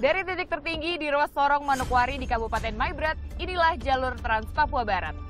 Dari titik tertinggi di Ruas Sorong Manokwari di Kabupaten Maibrat, inilah jalur Trans Papua Barat.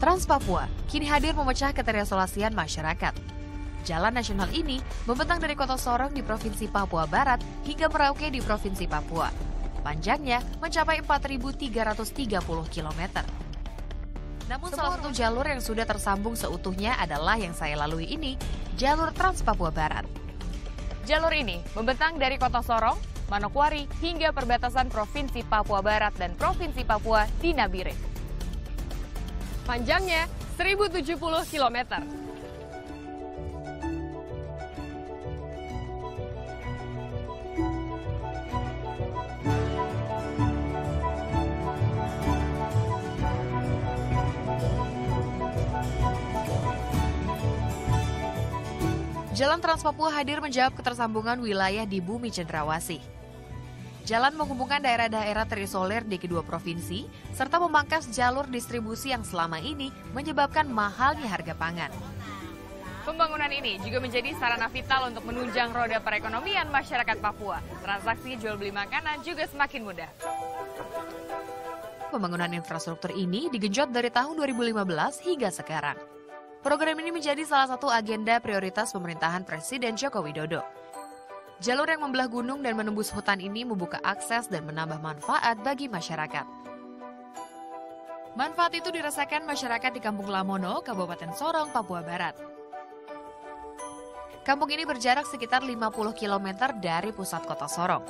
Trans Papua kini hadir memecah keterisolasian masyarakat. Jalan nasional ini membentang dari kota Sorong di Provinsi Papua Barat hingga Merauke di Provinsi Papua. Panjangnya mencapai 4.330 km. Namun salah satu jalur yang sudah tersambung seutuhnya adalah yang saya lalui ini, jalur Trans Papua Barat. Jalur ini membentang dari kota Sorong, Manokwari hingga perbatasan Provinsi Papua Barat dan Provinsi Papua di Nabire. Panjangnya 1070 km. Jalan Trans Papua hadir menjawab ketersambungan wilayah di bumi cendrawasih. Jalan menghubungkan daerah-daerah terisolir di kedua provinsi, serta memangkas jalur distribusi yang selama ini menyebabkan mahalnya harga pangan. Pembangunan ini juga menjadi sarana vital untuk menunjang roda perekonomian masyarakat Papua. Transaksi jual beli makanan juga semakin mudah. Pembangunan infrastruktur ini digenjot dari tahun 2015 hingga sekarang. Program ini menjadi salah satu agenda prioritas pemerintahan Presiden Joko Widodo. Jalur yang membelah gunung dan menembus hutan ini membuka akses dan menambah manfaat bagi masyarakat. Manfaat itu dirasakan masyarakat di Kampung Lamono, Kabupaten Sorong, Papua Barat. Kampung ini berjarak sekitar 50 km dari pusat kota Sorong.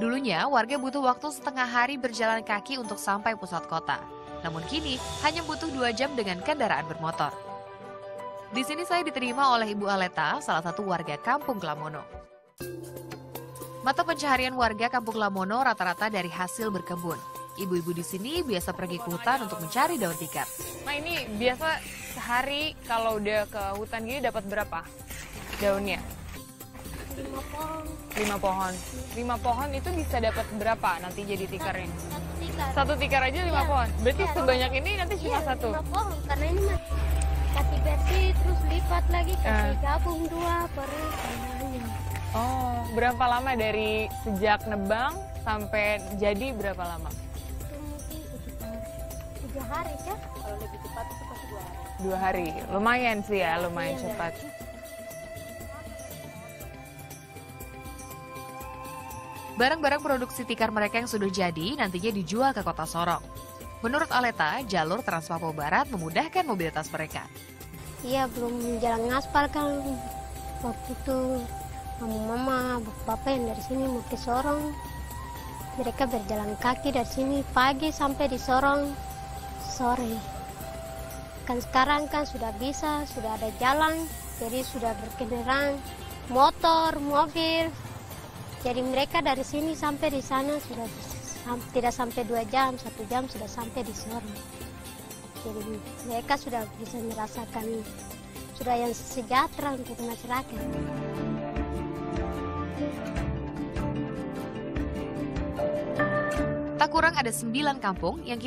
Dulunya, warga butuh waktu setengah hari berjalan kaki untuk sampai pusat kota. Namun kini, hanya butuh dua jam dengan kendaraan bermotor. Di sini saya diterima oleh Ibu Aleta, salah satu warga Kampung Lamono. Mata pencaharian warga Kampung Lamono rata-rata dari hasil berkebun. Ibu-ibu di sini biasa pergi ke hutan untuk mencari daun tikar. Nah ini biasa sehari kalau udah ke hutan gini dapat berapa daunnya? lima pohon Lima pohon. Lima pohon itu bisa dapat berapa nanti jadi tikarnya? satu tikar Satu tikar aja lima Iya. pohon. Berarti Iya. sebanyak ini nanti cuma Iya, satu. lima pohon karena ini mah kasih bersih terus lipat lagi kasih Ah. gabung dua baru semuanya Oh, berapa lama dari sejak nebang sampai jadi berapa lama? itu mungkin sekitar tiga hari ya kalau lebih cepat itu pasti dua hari Dua hari. Lumayan sih ya, lumayan Iya. cepat. Barang-barang produksi tikar mereka yang sudah jadi nantinya dijual ke kota Sorong. Menurut Aleta, jalur Trans Papua Barat memudahkan mobilitas mereka. iya belum jalan ngaspal kan. Waktu itu mama-mama bapak yang dari sini mau ke Sorong. Mereka berjalan kaki dari sini pagi sampai di Sorong sore. Kan sekarang kan sudah bisa sudah ada jalan jadi sudah berkendaraan motor mobil. Jadi mereka dari sini sampai di sana sudah sam- tidak sampai dua jam satu jam sudah sampai di Sorong jadi mereka sudah bisa merasakan sudah yang sejahtera untuk masyarakat. Tak kurang ada sembilan kampung yang kini